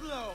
So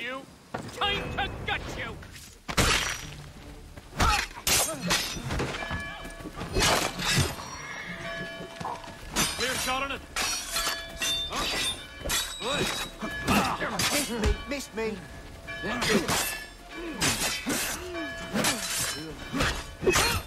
you! Time to gut you! Clear shot on it! Missed me, missed me. Stop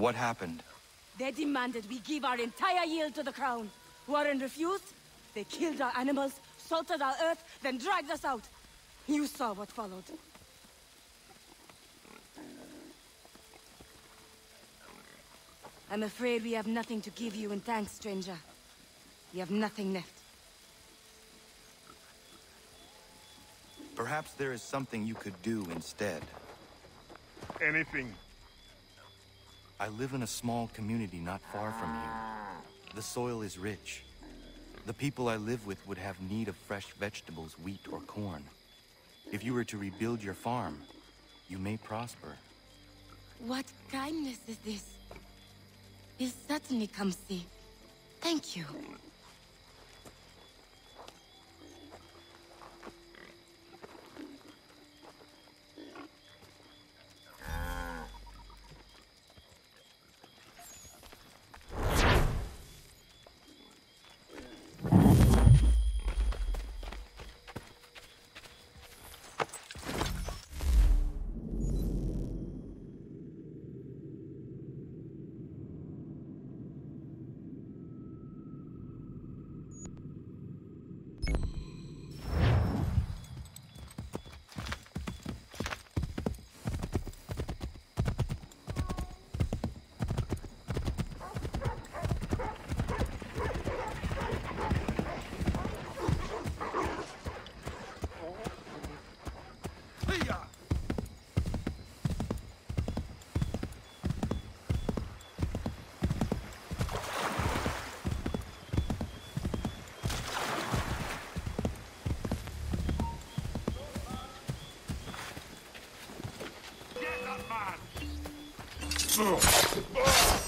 What happened? They demanded we give our entire yield to the crown. Warren refused. They killed our animals, salted our earth, then dragged us out. You saw what followed. I'm afraid we have nothing to give you in thanks, stranger. We have nothing left. Perhaps there is something you could do instead. Anything. I live in a small community not far from here. The soil is rich. The people I live with would have need of fresh vegetables, wheat or corn. If you were to rebuild your farm, you may prosper. What kindness is this? This certainly comes see. Thank you. Ja,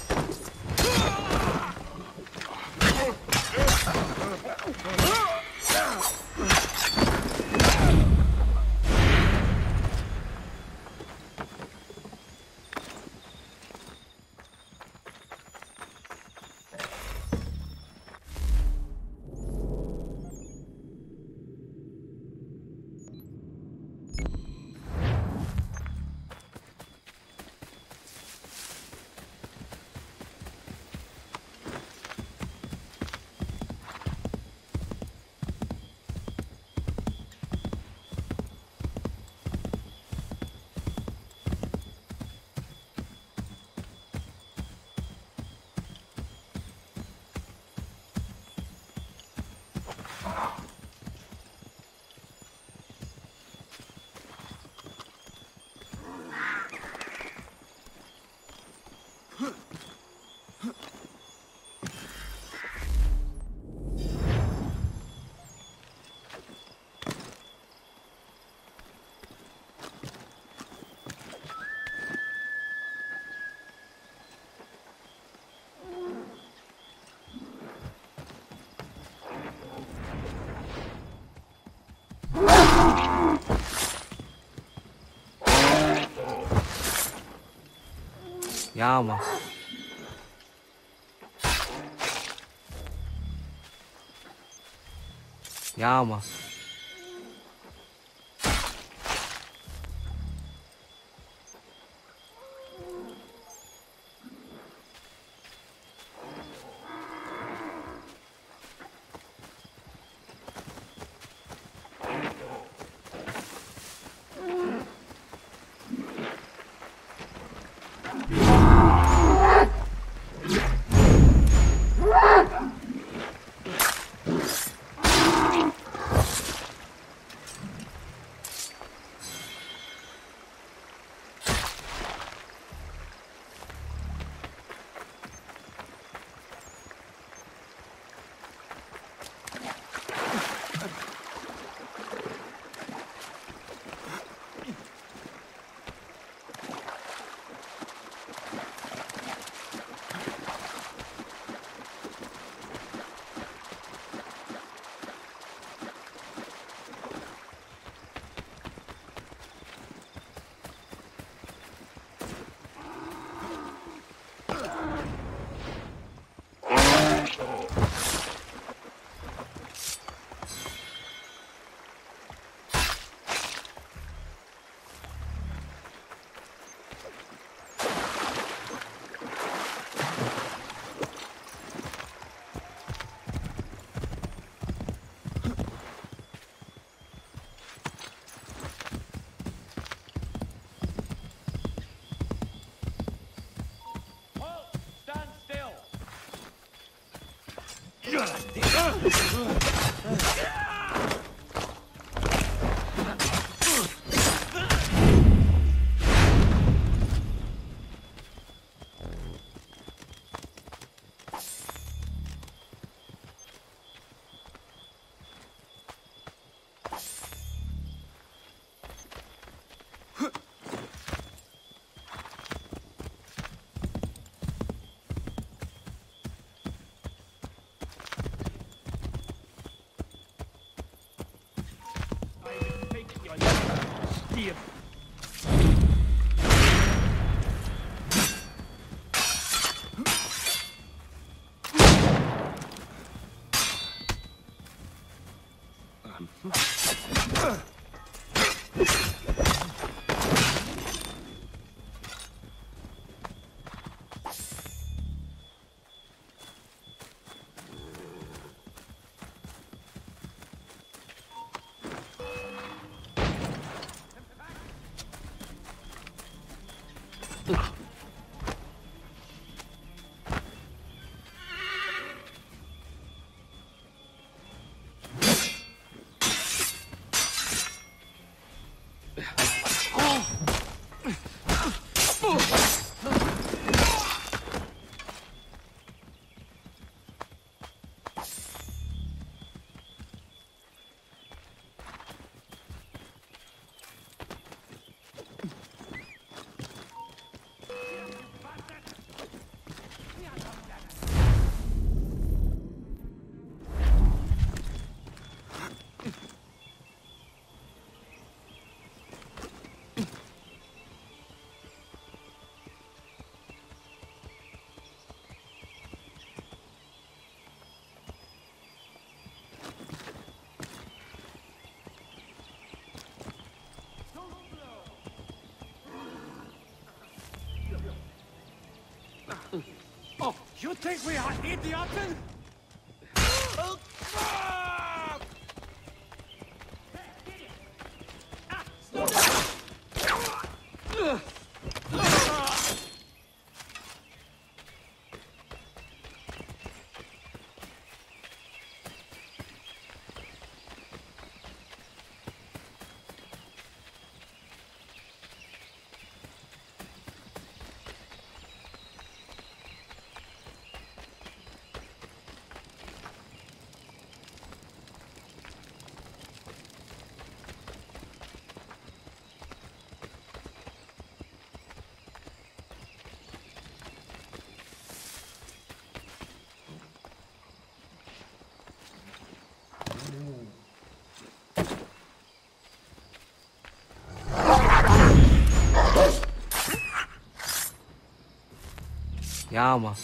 Calma. Calma. うん! Man. Oh, you think we are idiots? 你要吗？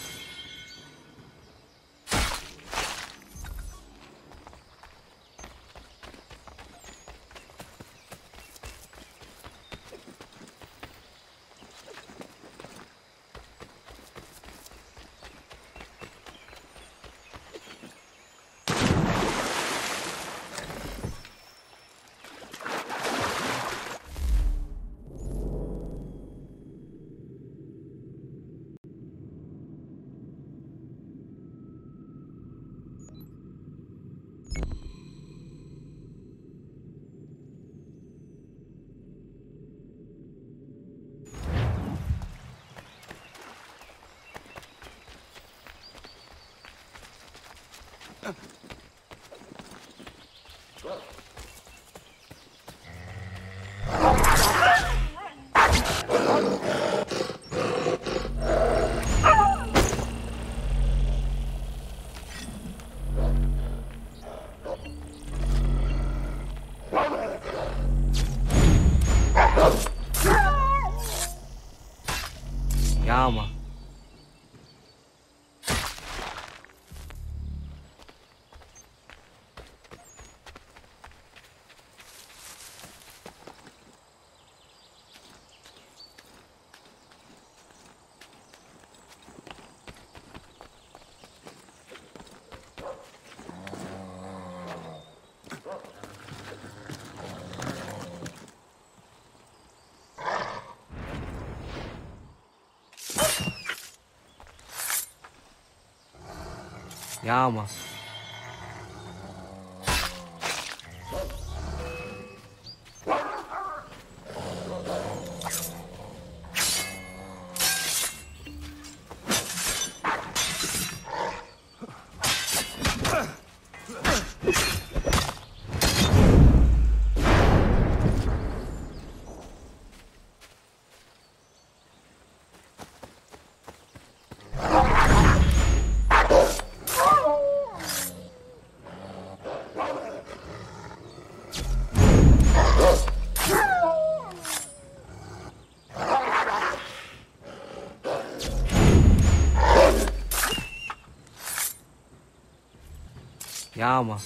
Calma. 要吗？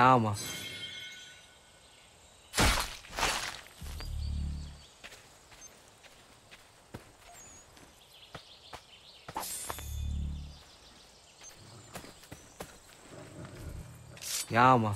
Calma. Calma.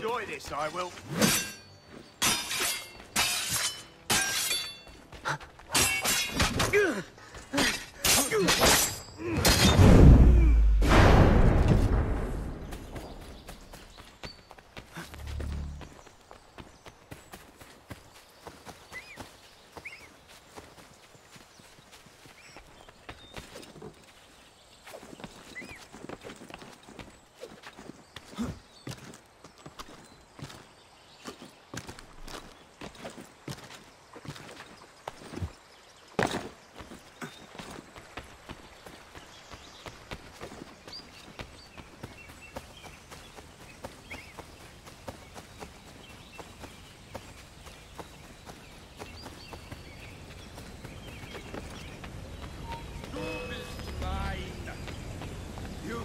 Enjoy this, I will.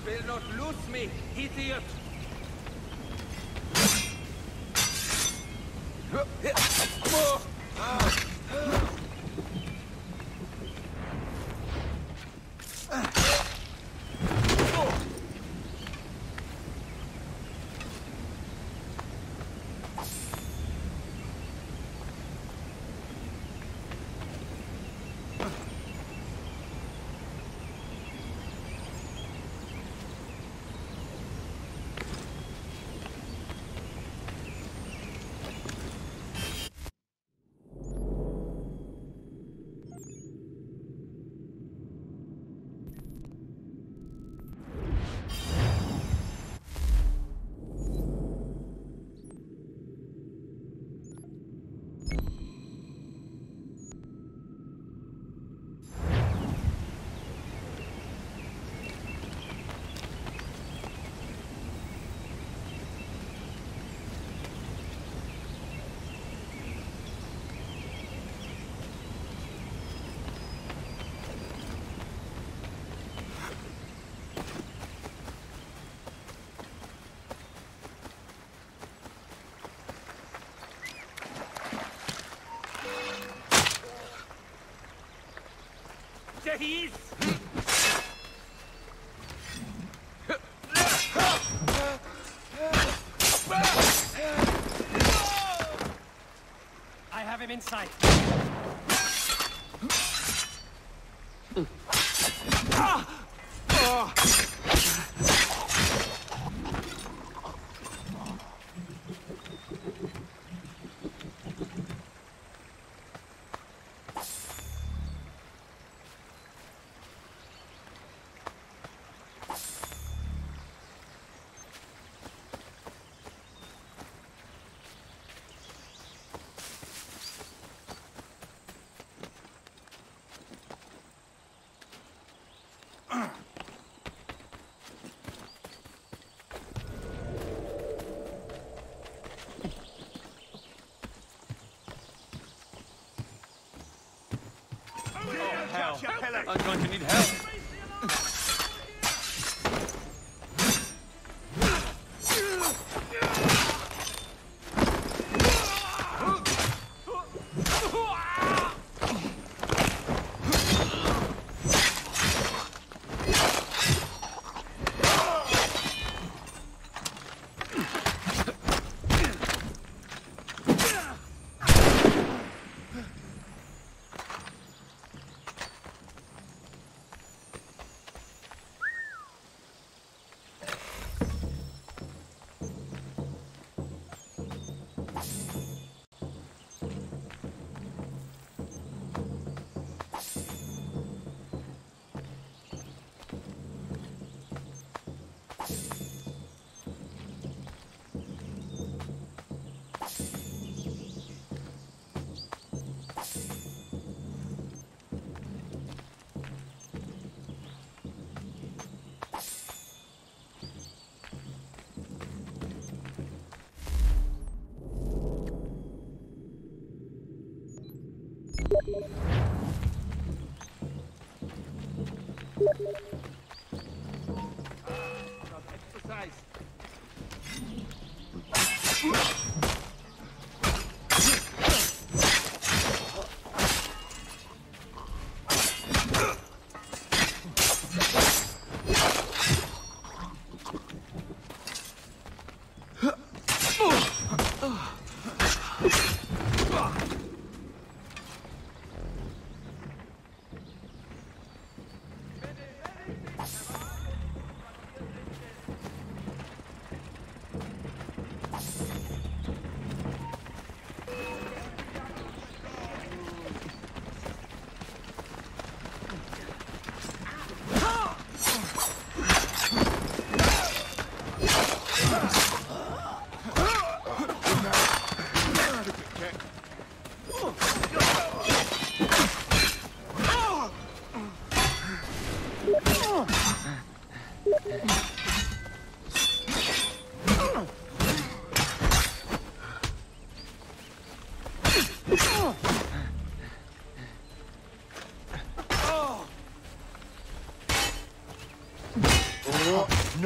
Will not lose me, idiot. There he is! I have him in sight. I'm going to need help. you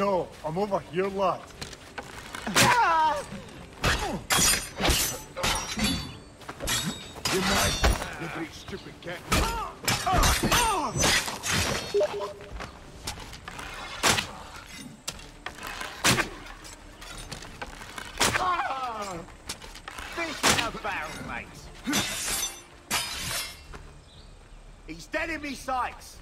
no, I'm over here, lad. You mad, you great stupid cat. Fish in a barrel, mate. He's dead in me sights.